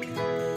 Bye.